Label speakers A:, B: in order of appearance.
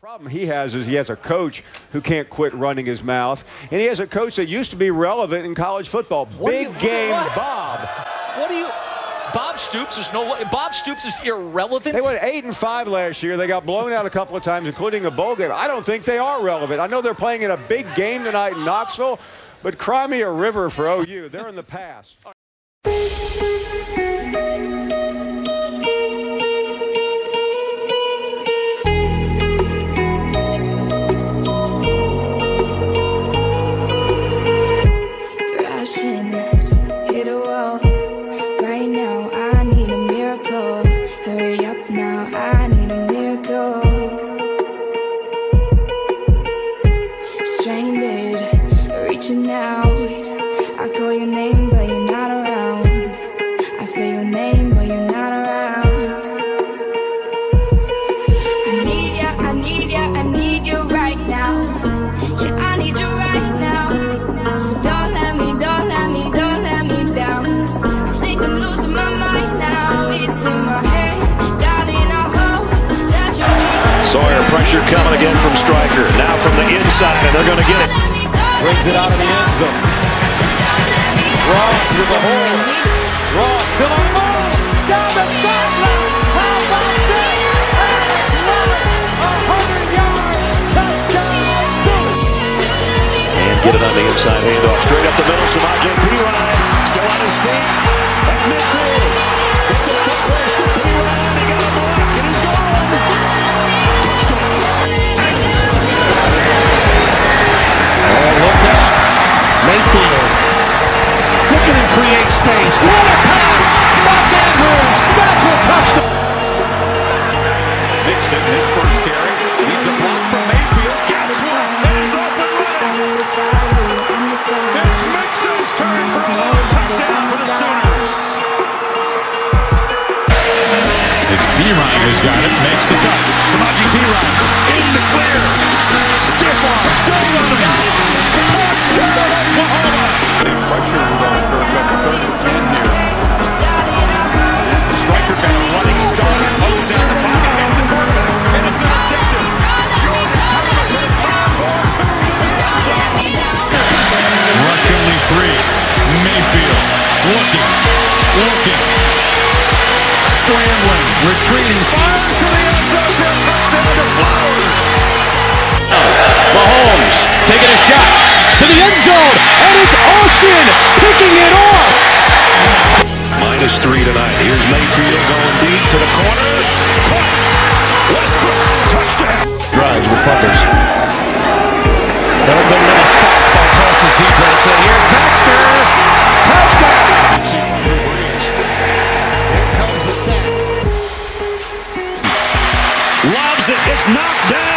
A: problem he has is he has a coach who can't quit running his mouth, and he has a coach that used to be relevant in college football.
B: What
A: Big
B: you,
A: game
B: what?
A: Bob.
B: What do you? Bob Stoops is no. Bob Stoops is irrelevant.
A: They went eight and five last year. They got blown out a couple of times, including a bowl game. I don't think they are relevant. I know they're playing in a big game tonight in Knoxville, but cry me a river for OU. They're in the past.
C: Stranded, reaching out. I call your name, but you're not around. I say your name, but you're not around.
D: Pressure coming again from Stryker. Now from the inside, and they're going to get it.
C: Brings it out of the end zone.
A: Ross with the hold. Ross still on the ball. Down the sideline. How about this? Alex Ross, 100 yards. Touchdown, Sioux.
D: And get it on the inside handoff. Straight up the middle. Samaje Perine still on his feet. At midfield.
E: Create space. What a pass. That's Andrews. That's a touchdown.
D: Mixon, his first carry. Needs a block from Mayfield. Gets one. And he's off and running. It's Mixon's turn for a long touchdown for the Sooners.
E: It's Perine who's got it. Makes the cut. Samaje Perine in the clear. Looking, looking, scrambling, retreating, fires to the end zone
D: Knocked down.